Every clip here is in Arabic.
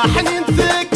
حنين ذاك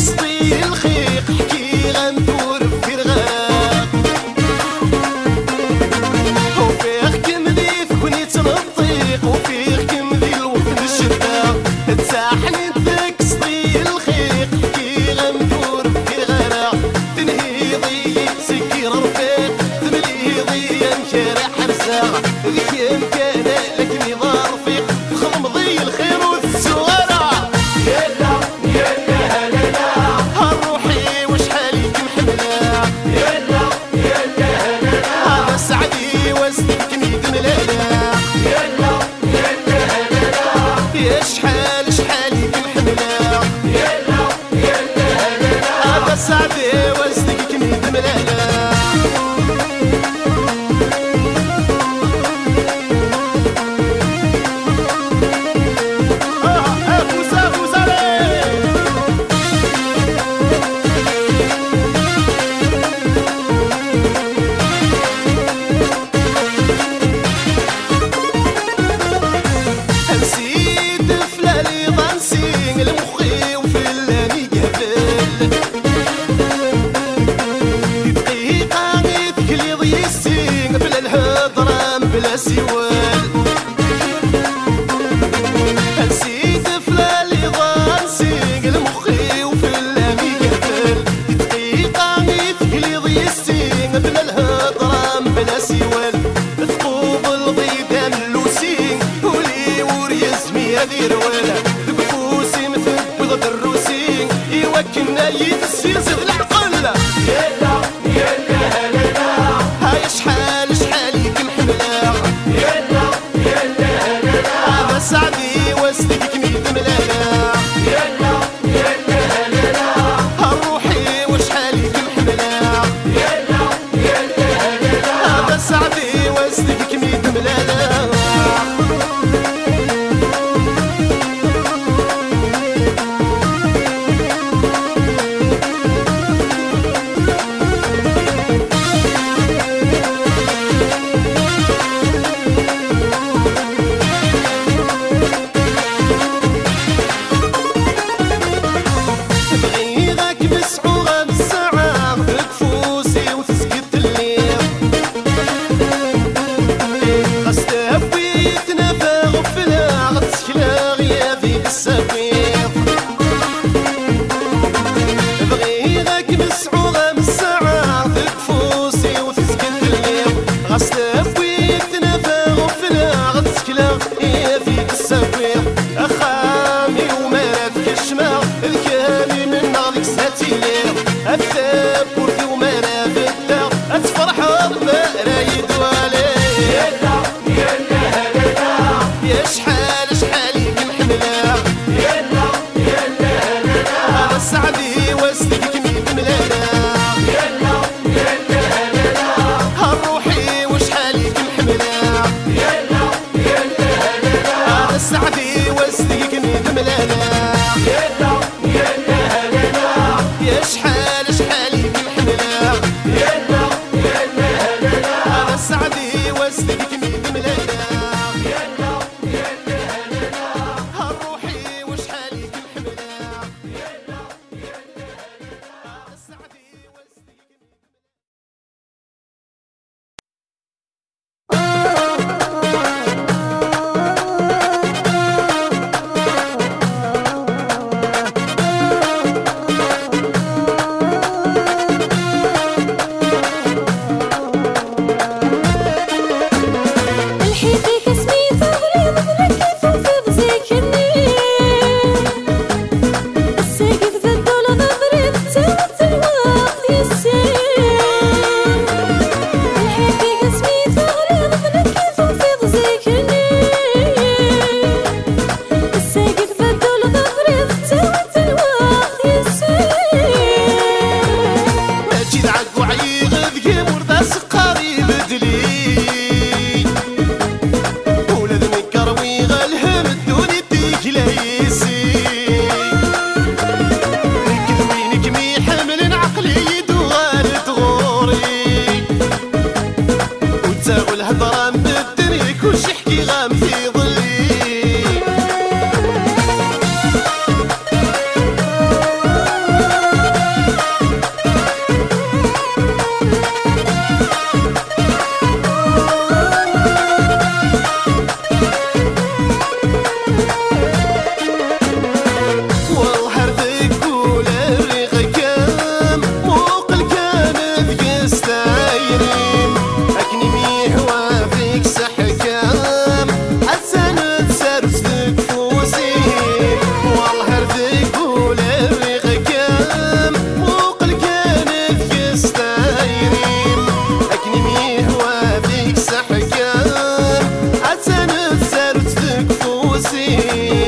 você.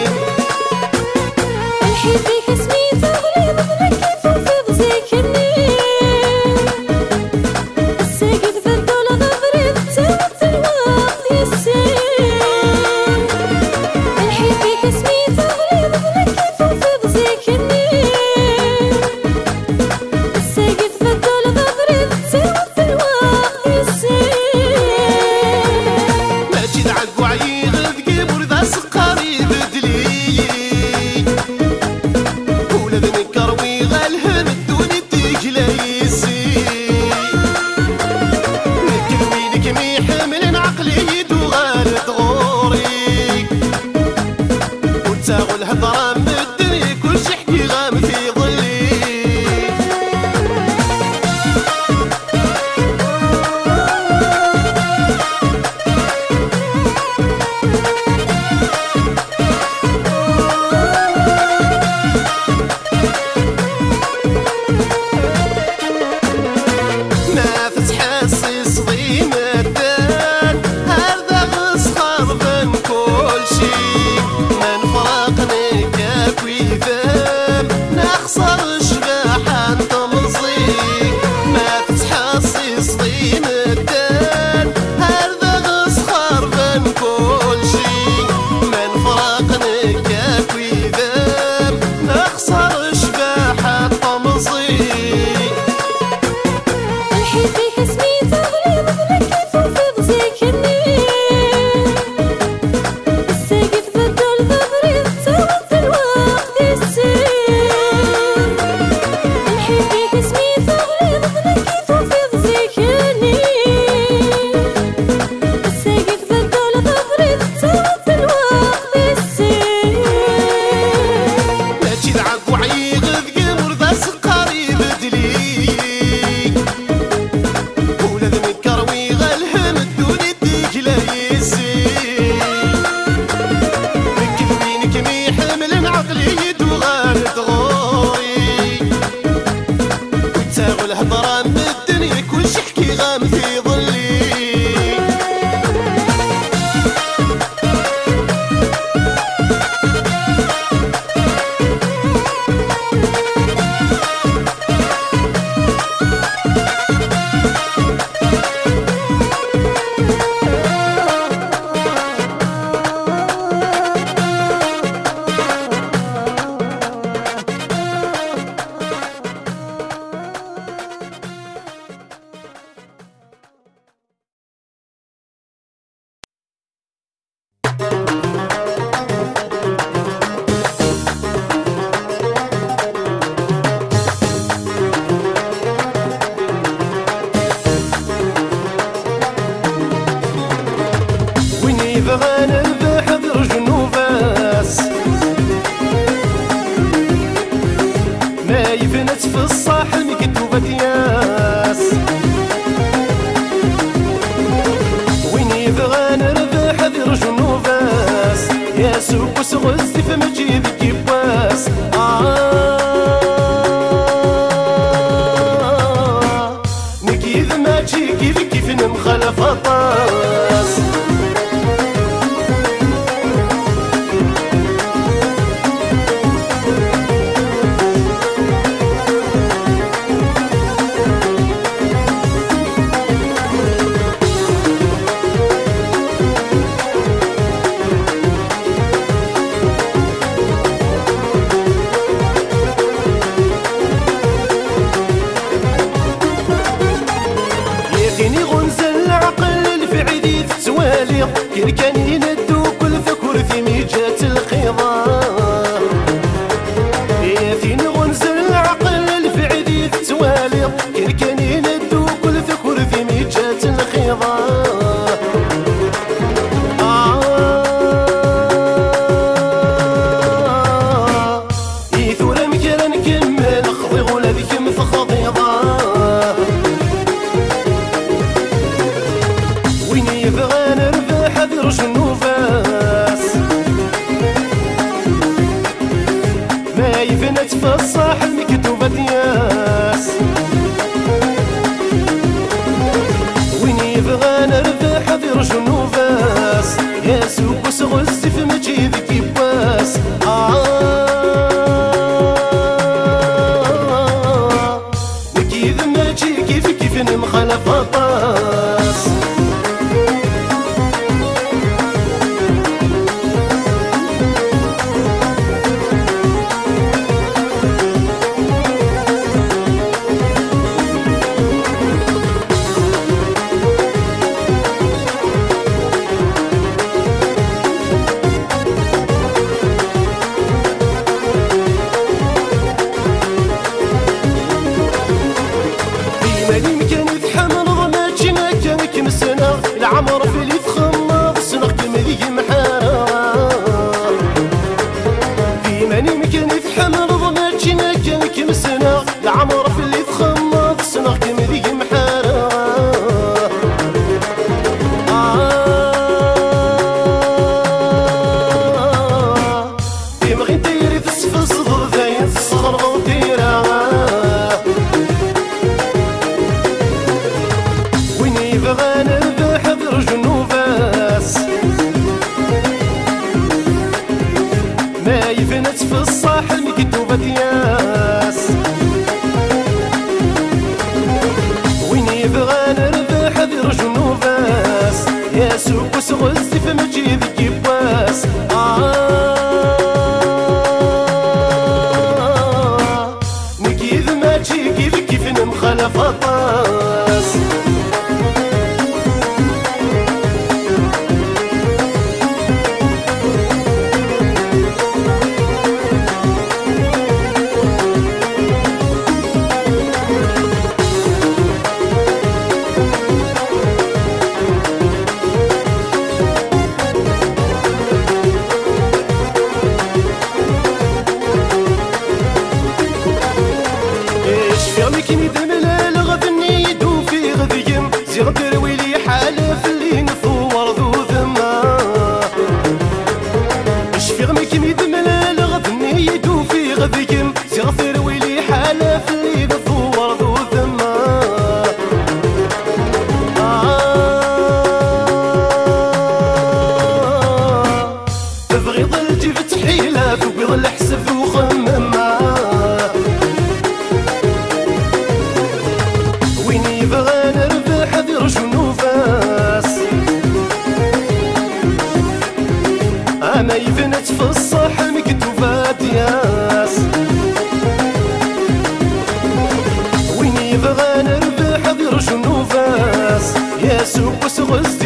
العمر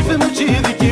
Keyfimi çiğdi ki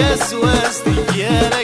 هادي يا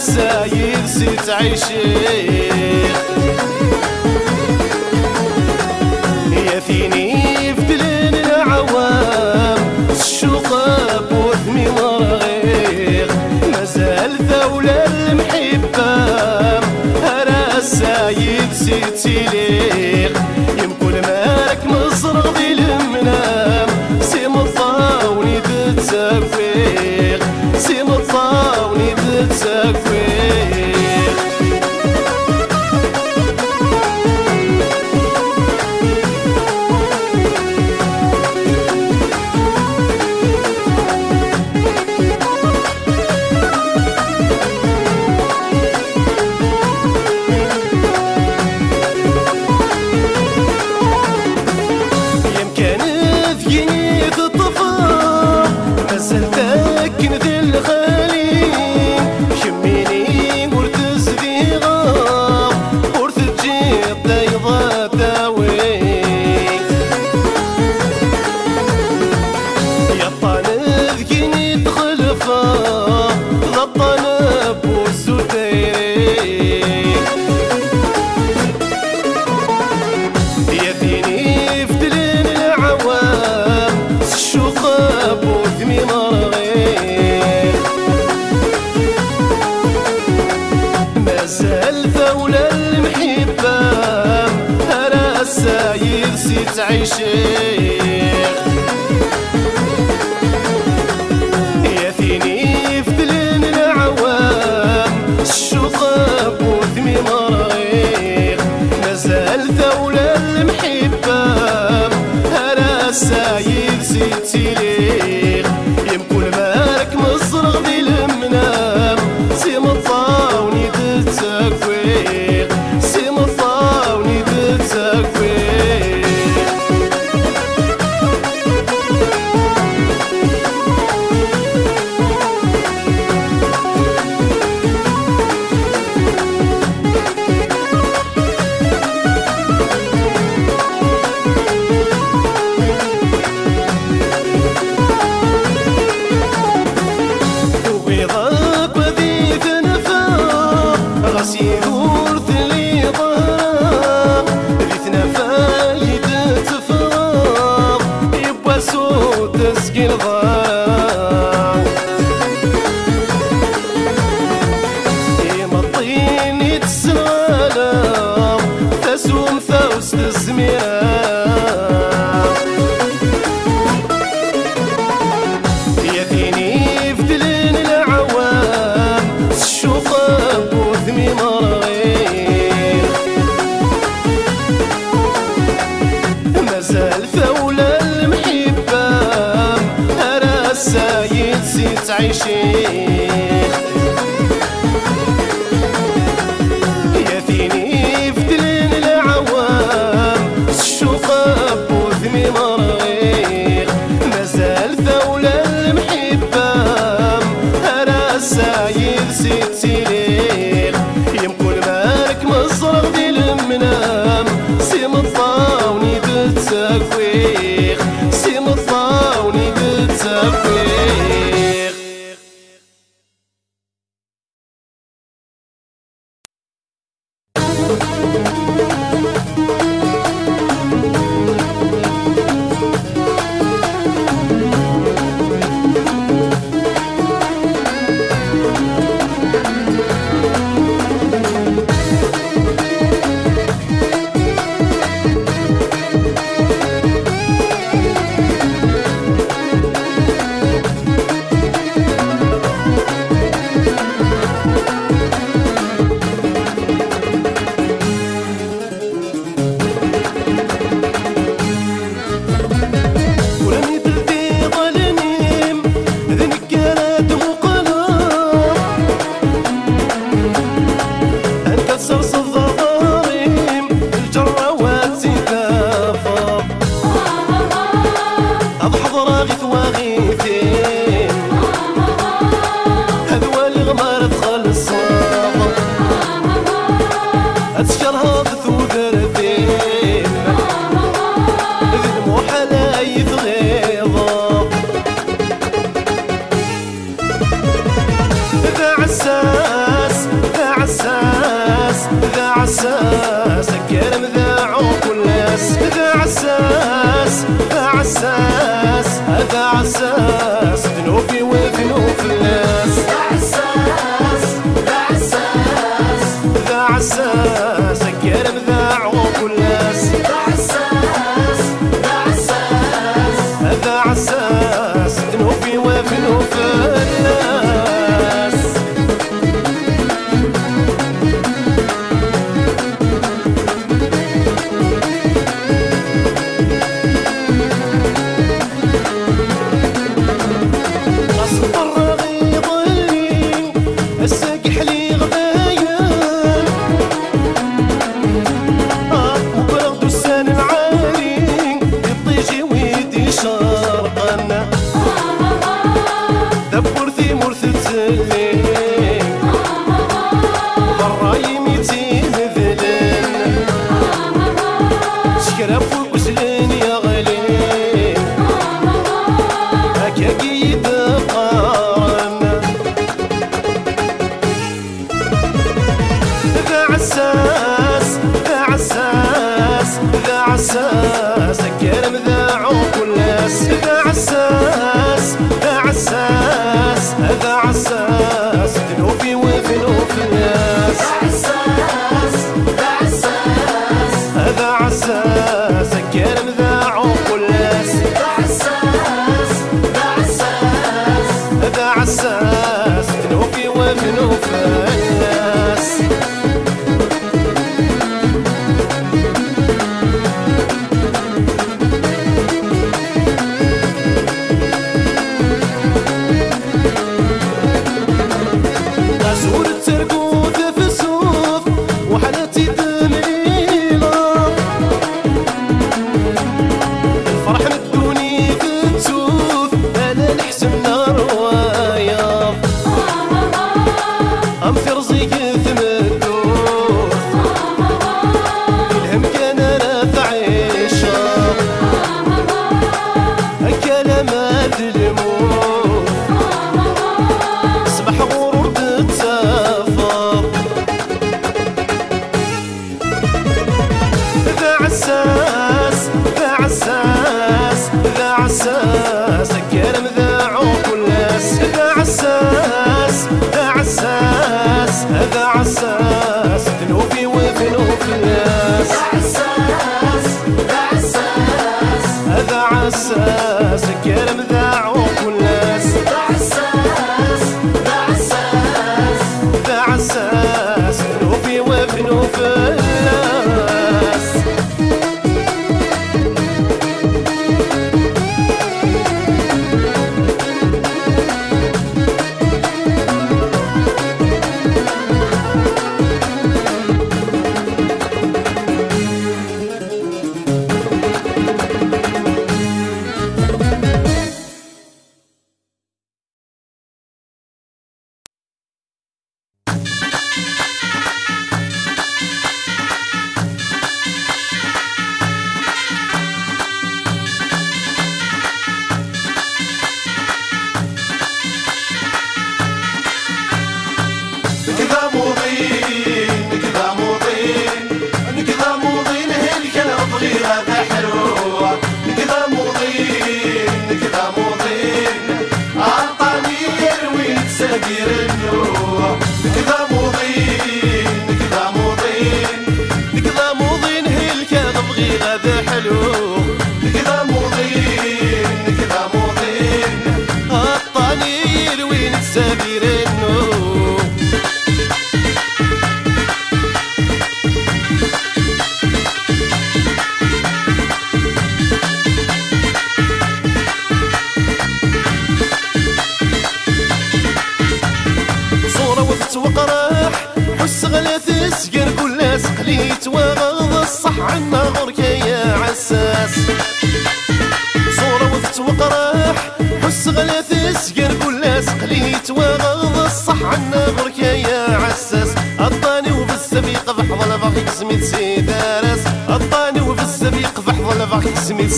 السايد سيت عيشي. يا ثيني ṣe.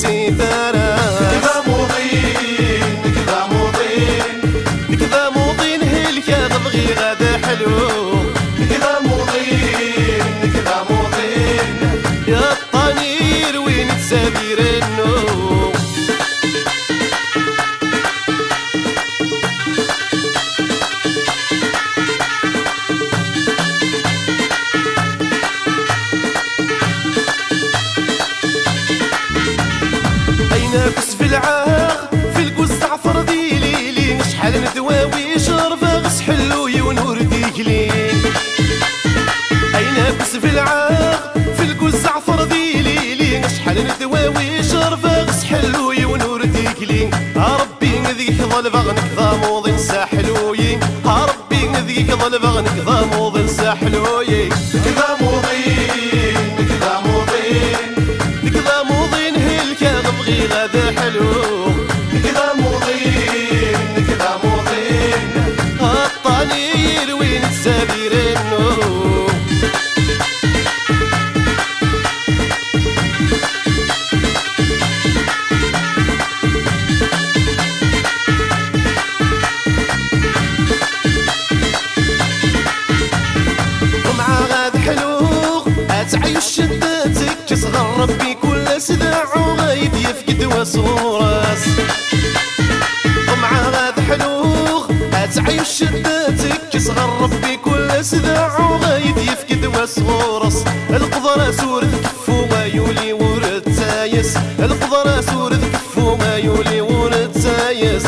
see the حلوي ونور ديكلين اي نفس في العاق في الكوز زعفر ذيلي شحال ندواوي شرفاغس حلوي ونور ديكلين ربي نذيك ظلفا نكذا موضي ساحلوي ربي نذيك ظلفا نكذا موضي سداع وغايب يفقد وصوراس ومع غاد حلوغ اتعيش شداتك كصغر ربي كل يفقد القدرة سور كفو ما يولي ورد تايس القدرة سور كفو ما يولي ورد تايس